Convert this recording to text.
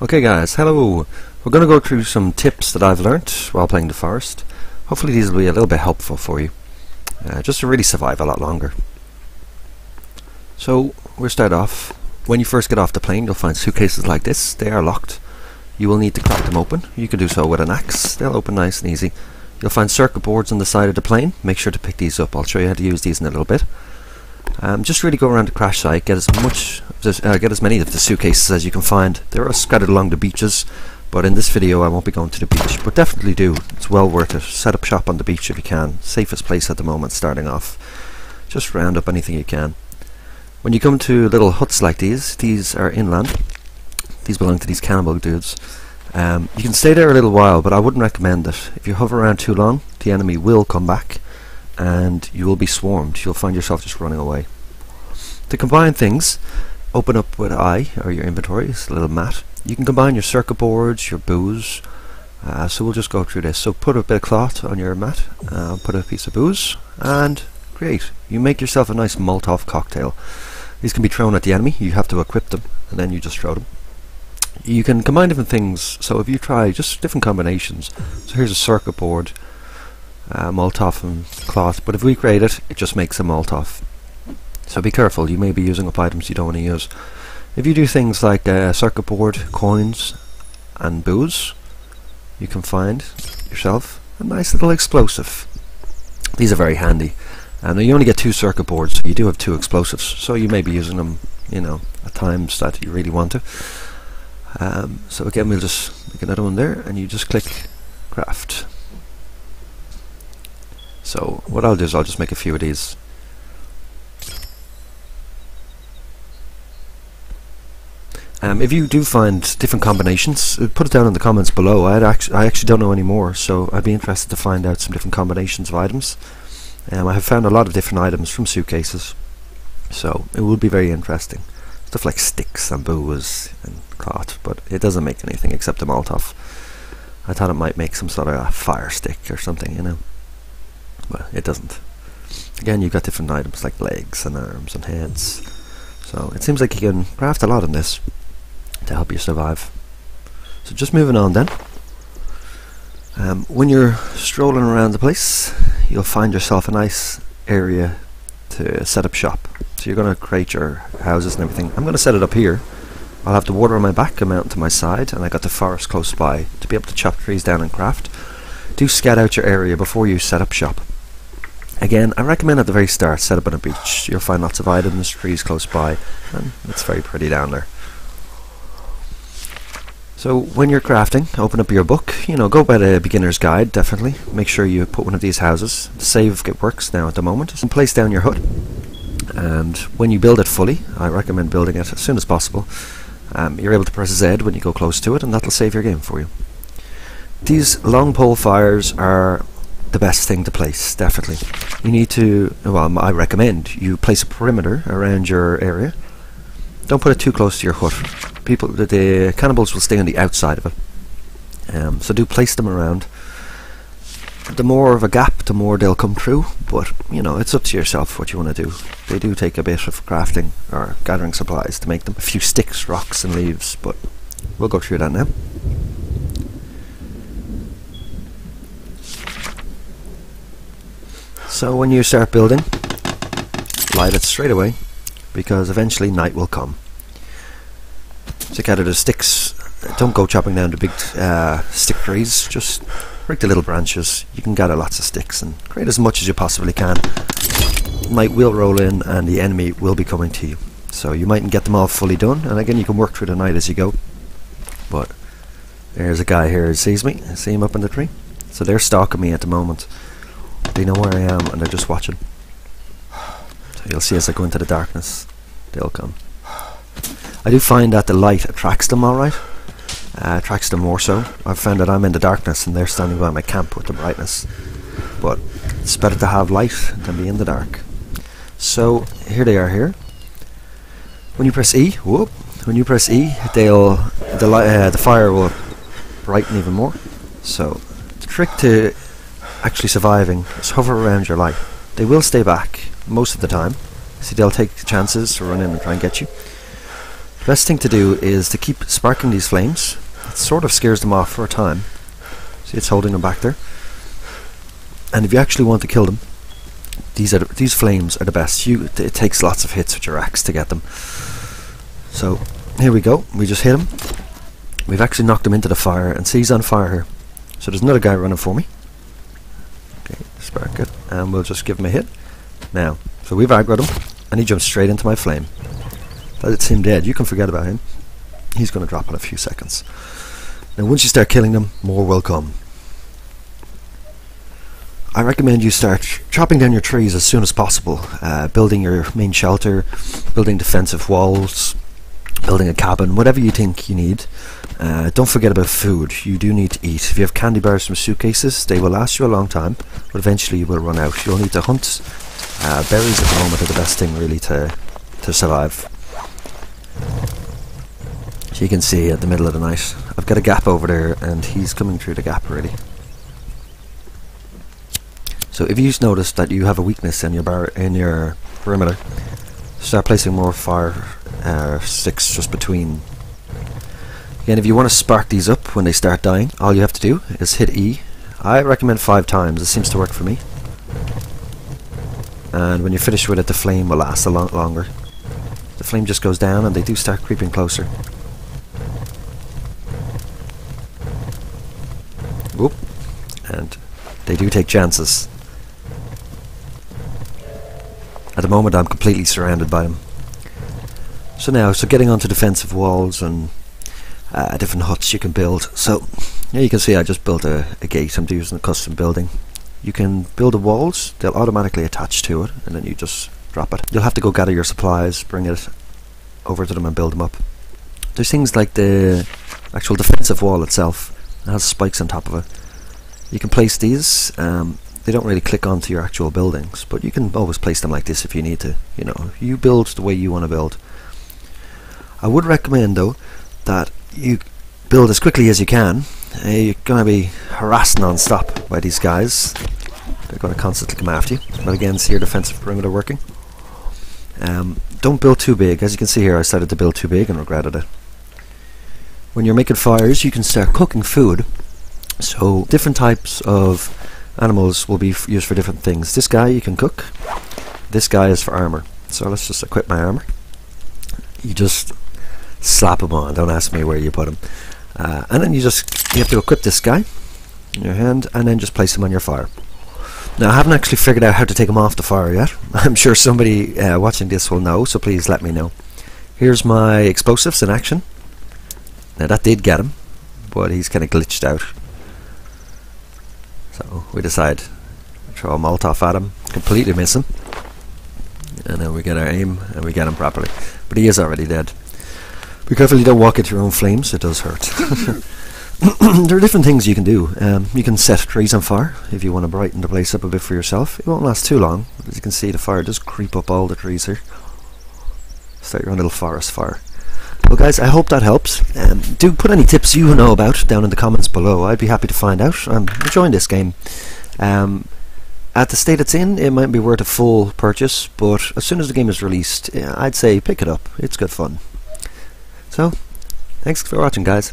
Okay guys, hello! We're going to go through some tips that I've learnt while playing the forest. Hopefully these will be a little bit helpful for you, uh, just to really survive a lot longer. So, we'll start off. When you first get off the plane, you'll find suitcases like this. They are locked. You will need to crack them open. You can do so with an axe. They'll open nice and easy. You'll find circuit boards on the side of the plane. Make sure to pick these up. I'll show you how to use these in a little bit. Um, just really go around the crash site, get as much, uh, get as many of the suitcases as you can find. They are scattered along the beaches, but in this video I won't be going to the beach. But definitely do. It's well worth it. Set up shop on the beach if you can. Safest place at the moment, starting off. Just round up anything you can. When you come to little huts like these, these are inland. These belong to these cannibal dudes. Um, you can stay there a little while, but I wouldn't recommend it. If you hover around too long, the enemy will come back and you will be swarmed. You'll find yourself just running away. To combine things, open up with I, or your inventory, it's a little mat. You can combine your circuit boards, your booze. Uh, so we'll just go through this. So put a bit of cloth on your mat, uh, put a piece of booze, and create. You make yourself a nice Molotov cocktail. These can be thrown at the enemy. You have to equip them, and then you just throw them. You can combine different things. So if you try just different combinations. So here's a circuit board uh, Molotov and cloth, but if we create it, it just makes a Molotov. So be careful, you may be using up items you don't want to use. If you do things like uh, circuit board, coins, and booze, you can find yourself a nice little explosive. These are very handy. And you only get two circuit boards, so you do have two explosives, so you may be using them, you know, at times that you really want to. Um, so again, we'll just make another one there, and you just click craft. So what I'll do is I'll just make a few of these. Um, if you do find different combinations, uh, put it down in the comments below. i actually, I actually don't know any more, so I'd be interested to find out some different combinations of items. Um, I have found a lot of different items from suitcases, so it would be very interesting. Stuff like sticks and booze and cloth, but it doesn't make anything except a Molotov. I thought it might make some sort of a fire stick or something, you know but it doesn't. Again, you've got different items like legs and arms and heads. So it seems like you can craft a lot in this to help you survive. So just moving on then. Um, when you're strolling around the place, you'll find yourself a nice area to set up shop. So you're going to create your houses and everything. I'm going to set it up here. I'll have the water on my back, a mountain to my side, and I got the forest close by to be able to chop trees down and craft. Do scout out your area before you set up shop. Again, I recommend at the very start set up on a beach. You'll find lots of items, trees close by, and it's very pretty down there. So when you're crafting, open up your book. You know, go by the beginner's guide, definitely. Make sure you put one of these houses. Save it works now at the moment. And place down your hut. And when you build it fully, I recommend building it as soon as possible. Um, you're able to press Z when you go close to it, and that'll save your game for you. These long pole fires are the best thing to place, definitely. You need to, well, I recommend you place a perimeter around your area. Don't put it too close to your hut. People, the, the cannibals will stay on the outside of it. Um, so do place them around. The more of a gap, the more they'll come through. But you know, it's up to yourself what you want to do. They do take a bit of crafting or gathering supplies to make them. A few sticks, rocks, and leaves. But we'll go through that now. So when you start building, light it straight away because eventually night will come. So of the sticks. Don't go chopping down the big uh, stick trees. Just break the little branches. You can gather lots of sticks and create as much as you possibly can. Night will roll in and the enemy will be coming to you. So you mightn't get them all fully done. And again, you can work through the night as you go. But there's a guy here who sees me. I see him up in the tree. So they're stalking me at the moment. They know where I am and they're just watching. So you'll see as I go into the darkness, they'll come. I do find that the light attracts them alright. Uh, attracts them more so. I've found that I'm in the darkness and they're standing by my camp with the brightness. But it's better to have light than be in the dark. So here they are here. When you press E, whoop, when you press E, they'll the uh, the fire will brighten even more. So the trick to actually surviving is hover around your light. They will stay back most of the time. See, they'll take chances to run in and try and get you. Best thing to do is to keep sparking these flames. It sort of scares them off for a time. See, it's holding them back there. And if you actually want to kill them, these are the, these flames are the best. You it takes lots of hits with your axe to get them. So here we go. We just hit him. We've actually knocked him into the fire, and see he's on fire here. So there's another guy running for me. Okay, spark it, and we'll just give him a hit. Now, so we've aggroed him, and he jumps straight into my flame. That's him dead. You can forget about him. He's going to drop in a few seconds. Now, once you start killing them, more will come. I recommend you start chopping down your trees as soon as possible, uh, building your main shelter, building defensive walls, building a cabin, whatever you think you need. Uh, don't forget about food. You do need to eat. If you have candy bars from suitcases, they will last you a long time, but eventually you will run out. You'll need to hunt. Uh, berries at the moment are the best thing really to to survive. So you can see at the middle of the night, I've got a gap over there, and he's coming through the gap already. So if you notice that you have a weakness in your bar in your perimeter, start placing more fire uh, sticks just between. Again, if you want to spark these up when they start dying, all you have to do is hit E. I recommend five times. It seems to work for me. And when you finish with it, the flame will last a lot longer. The flame just goes down, and they do start creeping closer. Whoop. And they do take chances. At the moment I'm completely surrounded by them. So now, so getting onto defensive walls and uh, different huts you can build. So, yeah, you can see I just built a, a gate. I'm using a custom building. You can build the walls. They'll automatically attach to it, and then you just drop it. You'll have to go gather your supplies, bring it over to them and build them up. There's things like the actual defensive wall itself. It has spikes on top of it. You can place these. Um, they don't really click onto your actual buildings, but you can always place them like this if you need to. You know, you build the way you want to build. I would recommend though that you build as quickly as you can. Uh, you're going to be harassed non-stop by these guys. They're going to constantly come after you. But again, see your defensive perimeter working. Um, don't build too big. As you can see here, I started to build too big and regretted it. When you're making fires, you can start cooking food. So different types of animals will be used for different things. This guy you can cook. This guy is for armor. So let's just equip my armor. You just slap him on. Don't ask me where you put him. Uh, and then you just you have to equip this guy in your hand, and then just place him on your fire. Now I haven't actually figured out how to take him off the fire yet. I'm sure somebody uh, watching this will know, so please let me know. Here's my explosives in action. Now that did get him, but he's kind of glitched out. So we decide to throw a Molotov at him, completely miss him. And then we get our aim and we get him properly. But he is already dead. Be careful you don't walk into your own flames, it does hurt. there are different things you can do. Um, you can set trees on fire if you want to brighten the place up a bit for yourself. It won't last too long. As you can see, the fire does creep up all the trees here. Start your own little forest fire. Well guys, I hope that helps. Um, do put any tips you know about down in the comments below. I'd be happy to find out. I'm enjoying this game. Um, at the state it's in, it might be worth a full purchase, but as soon as the game is released, I'd say pick it up. It's good fun. So, thanks for watching guys.